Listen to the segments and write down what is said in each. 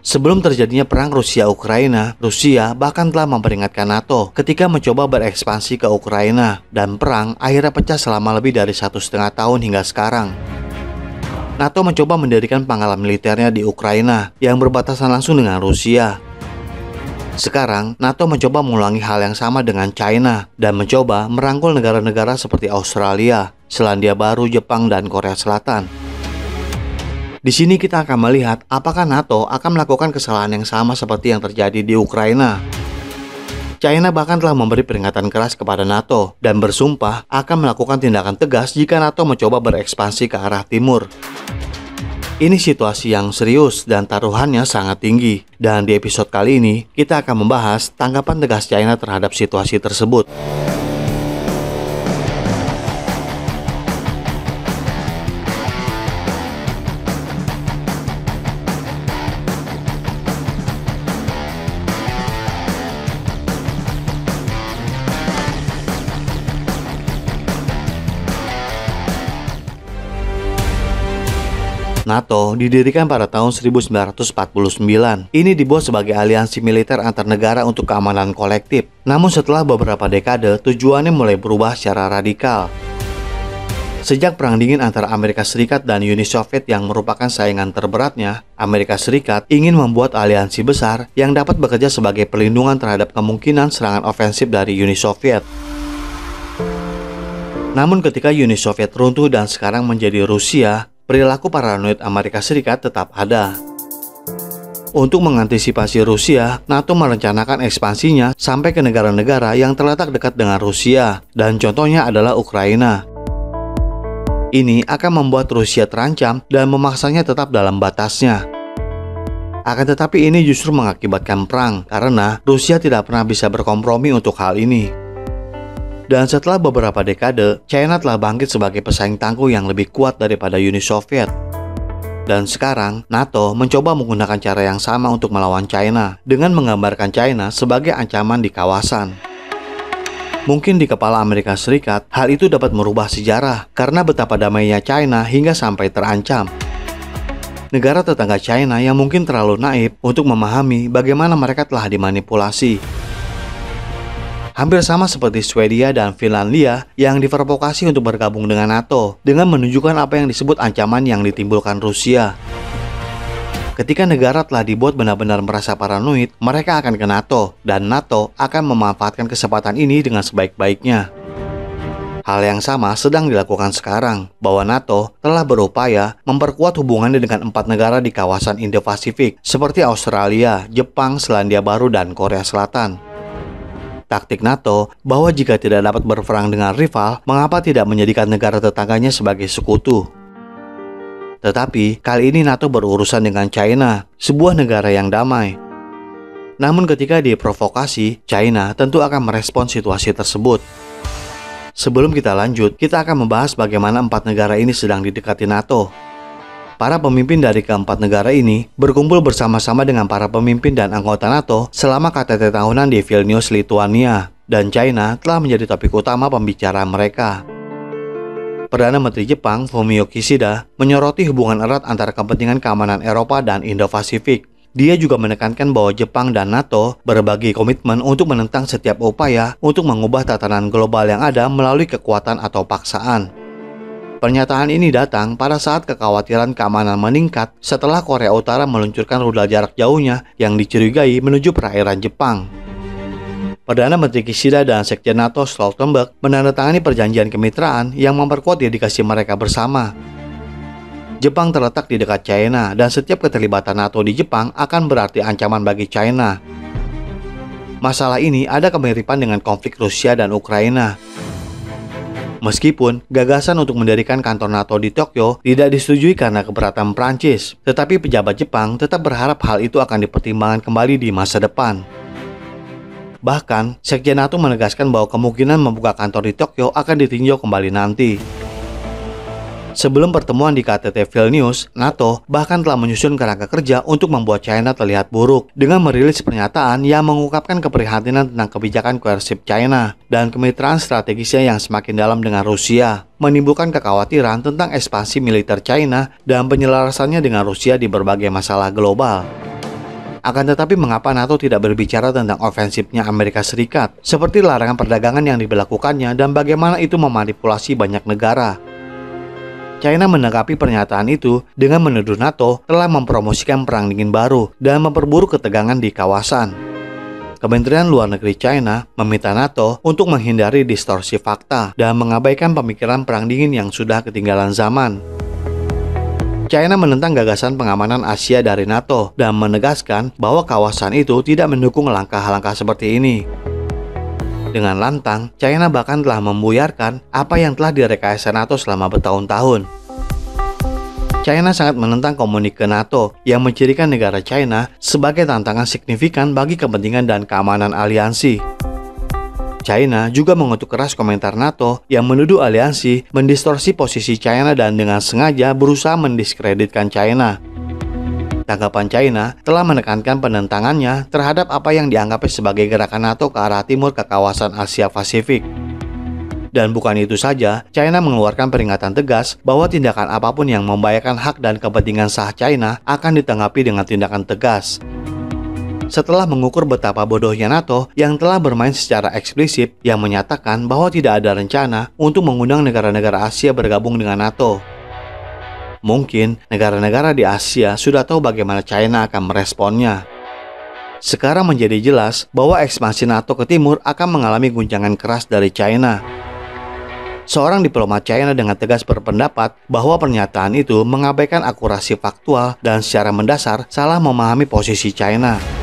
Sebelum terjadinya perang Rusia-Ukraina, Rusia bahkan telah memperingatkan NATO ketika mencoba berekspansi ke Ukraina dan perang akhirnya pecah selama lebih dari satu setengah tahun hingga sekarang. NATO mencoba mendirikan pangkalan militernya di Ukraina yang berbatasan langsung dengan Rusia. Sekarang, NATO mencoba mengulangi hal yang sama dengan China dan mencoba merangkul negara-negara seperti Australia, Selandia Baru, Jepang, dan Korea Selatan di sini kita akan melihat apakah NATO akan melakukan kesalahan yang sama seperti yang terjadi di Ukraina. China bahkan telah memberi peringatan keras kepada NATO dan bersumpah akan melakukan tindakan tegas jika NATO mencoba berekspansi ke arah timur. Ini situasi yang serius dan taruhannya sangat tinggi. Dan di episode kali ini, kita akan membahas tanggapan tegas China terhadap situasi tersebut. NATO didirikan pada tahun 1949. Ini dibuat sebagai aliansi militer antar negara untuk keamanan kolektif. Namun setelah beberapa dekade, tujuannya mulai berubah secara radikal. Sejak Perang Dingin antara Amerika Serikat dan Uni Soviet yang merupakan saingan terberatnya, Amerika Serikat ingin membuat aliansi besar yang dapat bekerja sebagai pelindungan terhadap kemungkinan serangan ofensif dari Uni Soviet. Namun ketika Uni Soviet runtuh dan sekarang menjadi Rusia, perilaku paranoid Amerika Serikat tetap ada. Untuk mengantisipasi Rusia, NATO merencanakan ekspansinya sampai ke negara-negara yang terletak dekat dengan Rusia, dan contohnya adalah Ukraina. Ini akan membuat Rusia terancam dan memaksanya tetap dalam batasnya. Akan tetapi ini justru mengakibatkan perang karena Rusia tidak pernah bisa berkompromi untuk hal ini. Dan setelah beberapa dekade, China telah bangkit sebagai pesaing tangguh yang lebih kuat daripada Uni Soviet. Dan sekarang, NATO mencoba menggunakan cara yang sama untuk melawan China dengan menggambarkan China sebagai ancaman di kawasan. Mungkin di kepala Amerika Serikat, hal itu dapat merubah sejarah karena betapa damainya China hingga sampai terancam. Negara tetangga China yang mungkin terlalu naif untuk memahami bagaimana mereka telah dimanipulasi hampir sama seperti Swedia dan Finlandia yang diprovokasi untuk bergabung dengan NATO dengan menunjukkan apa yang disebut ancaman yang ditimbulkan Rusia. Ketika negara telah dibuat benar-benar merasa paranoid, mereka akan ke NATO dan NATO akan memanfaatkan kesempatan ini dengan sebaik-baiknya. Hal yang sama sedang dilakukan sekarang, bahwa NATO telah berupaya memperkuat hubungannya dengan empat negara di kawasan Indo-Pasifik seperti Australia, Jepang, Selandia Baru, dan Korea Selatan taktik NATO bahwa jika tidak dapat berperang dengan rival, mengapa tidak menjadikan negara tetangganya sebagai sekutu? Tetapi kali ini NATO berurusan dengan China, sebuah negara yang damai. Namun ketika diprovokasi, China tentu akan merespon situasi tersebut. Sebelum kita lanjut, kita akan membahas bagaimana empat negara ini sedang didekati NATO para pemimpin dari keempat negara ini berkumpul bersama-sama dengan para pemimpin dan anggota NATO selama KTT tahunan di Vilnius, Lithuania, dan China telah menjadi topik utama pembicaraan mereka. Perdana Menteri Jepang Fumio Kishida menyoroti hubungan erat antara kepentingan keamanan Eropa dan Indo-Pasifik. Dia juga menekankan bahwa Jepang dan NATO berbagi komitmen untuk menentang setiap upaya untuk mengubah tatanan global yang ada melalui kekuatan atau paksaan. Pernyataan ini datang pada saat kekhawatiran keamanan meningkat setelah Korea Utara meluncurkan rudal jarak jauhnya yang dicurigai menuju perairan Jepang. Perdana Menteri Kishida dan Sekjen NATO Stoltenberg menandatangani perjanjian kemitraan yang memperkuat dedikasi mereka bersama. Jepang terletak di dekat China dan setiap keterlibatan NATO di Jepang akan berarti ancaman bagi China. Masalah ini ada kemiripan dengan konflik Rusia dan Ukraina. Meskipun gagasan untuk mendirikan kantor NATO di Tokyo tidak disetujui karena keberatan Prancis, tetapi pejabat Jepang tetap berharap hal itu akan dipertimbangkan kembali di masa depan. Bahkan, Sekjen NATO menegaskan bahwa kemungkinan membuka kantor di Tokyo akan ditinjau kembali nanti. Sebelum pertemuan di KTT Vilnius, NATO bahkan telah menyusun kerangka kerja untuk membuat China terlihat buruk dengan merilis pernyataan yang mengungkapkan keprihatinan tentang kebijakan koersif China dan kemitraan strategisnya yang semakin dalam dengan Rusia, menimbulkan kekhawatiran tentang ekspansi militer China dan penyelarasannya dengan Rusia di berbagai masalah global. Akan tetapi mengapa NATO tidak berbicara tentang ofensifnya Amerika Serikat, seperti larangan perdagangan yang diberlakukannya dan bagaimana itu memanipulasi banyak negara? China menanggapi pernyataan itu dengan menuduh NATO telah mempromosikan perang dingin baru dan memperburuk ketegangan di kawasan. Kementerian Luar Negeri China meminta NATO untuk menghindari distorsi fakta dan mengabaikan pemikiran perang dingin yang sudah ketinggalan zaman. China menentang gagasan pengamanan Asia dari NATO dan menegaskan bahwa kawasan itu tidak mendukung langkah-langkah seperti ini. Dengan lantang, China bahkan telah membuyarkan apa yang telah direkayasa NATO selama bertahun-tahun. China sangat menentang komunike NATO yang mencirikan negara China sebagai tantangan signifikan bagi kepentingan dan keamanan aliansi. China juga mengutuk keras komentar NATO yang menuduh aliansi mendistorsi posisi China dan dengan sengaja berusaha mendiskreditkan China. Tanggapan China telah menekankan penentangannya terhadap apa yang dianggapnya sebagai gerakan NATO ke arah timur ke kawasan Asia Pasifik. Dan bukan itu saja, China mengeluarkan peringatan tegas bahwa tindakan apa pun yang membahayakan hak dan kepentingan sah China akan ditanggapi dengan tindakan tegas. Setelah mengukur betapa bodohnya NATO yang telah bermain secara eksplisit yang menyatakan bahwa tidak ada rencana untuk mengundang negara-negara Asia bergabung dengan NATO. Mungkin negara-negara di Asia sudah tahu bagaimana China akan meresponnya. Sekarang menjadi jelas bahwa ekspansi NATO ke timur akan mengalami guncangan keras dari China. Seorang diplomat China dengan tegas berpendapat bahwa pernyataan itu mengabaikan akurasi faktual dan secara mendasar salah memahami posisi China.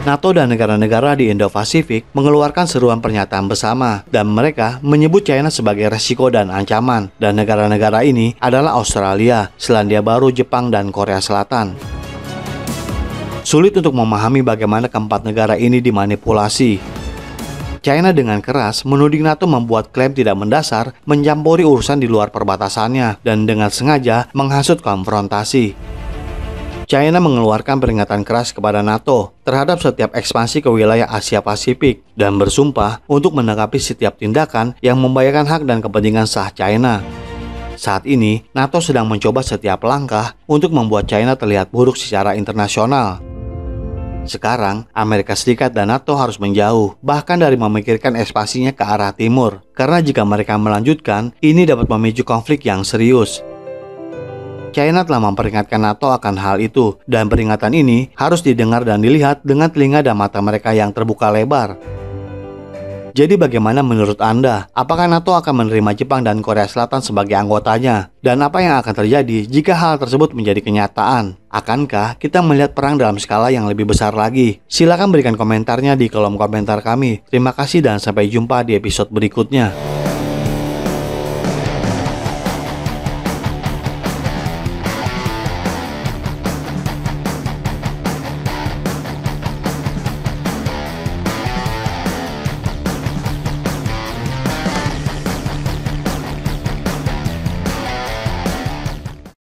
NATO dan negara-negara di Indo-Pasifik mengeluarkan seruan pernyataan bersama dan mereka menyebut China sebagai resiko dan ancaman dan negara-negara ini adalah Australia, Selandia Baru, Jepang, dan Korea Selatan. Sulit untuk memahami bagaimana keempat negara ini dimanipulasi. China dengan keras menuding NATO membuat klaim tidak mendasar mencampuri urusan di luar perbatasannya dan dengan sengaja menghasut konfrontasi. China mengeluarkan peringatan keras kepada NATO terhadap setiap ekspansi ke wilayah Asia Pasifik dan bersumpah untuk menanggapi setiap tindakan yang membahayakan hak dan kepentingan sah China. Saat ini, NATO sedang mencoba setiap langkah untuk membuat China terlihat buruk secara internasional. Sekarang, Amerika Serikat dan NATO harus menjauh, bahkan dari memikirkan ekspansinya ke arah timur, karena jika mereka melanjutkan, ini dapat memicu konflik yang serius. China telah memperingatkan NATO akan hal itu, dan peringatan ini harus didengar dan dilihat dengan telinga dan mata mereka yang terbuka lebar. Jadi bagaimana menurut Anda? Apakah NATO akan menerima Jepang dan Korea Selatan sebagai anggotanya? Dan apa yang akan terjadi jika hal tersebut menjadi kenyataan? Akankah kita melihat perang dalam skala yang lebih besar lagi? Silahkan berikan komentarnya di kolom komentar kami. Terima kasih dan sampai jumpa di episode berikutnya.